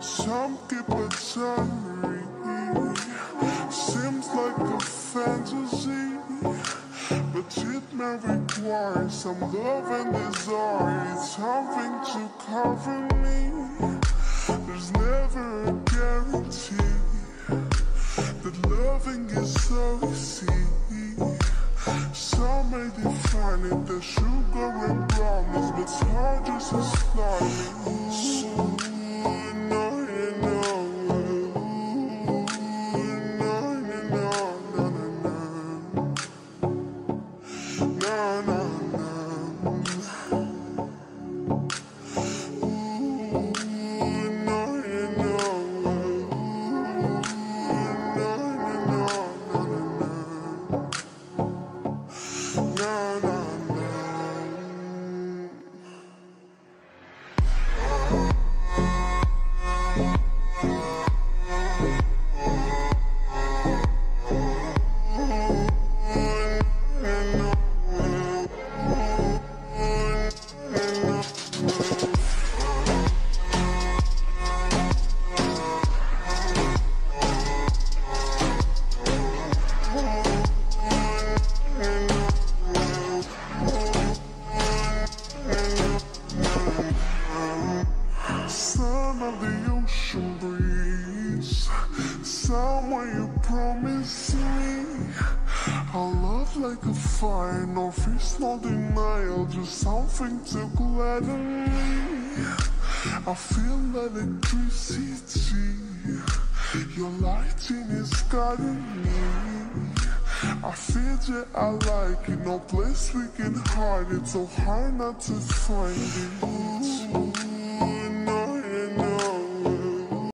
Some keep a diary. Seems like a fantasy, but it may require some love and desire. Something to cover me. There's never a guarantee that loving is so easy. Some may define it as sugar and brownies, but hard just as slimy. Of the ocean breeze, somewhere you promise me a love like a fire, no fears, no denial, just something to gladden me. I feel electricity, your lighting is guiding me. I feel that I like it, no place we can hide it, so hard not to find it. Ooh.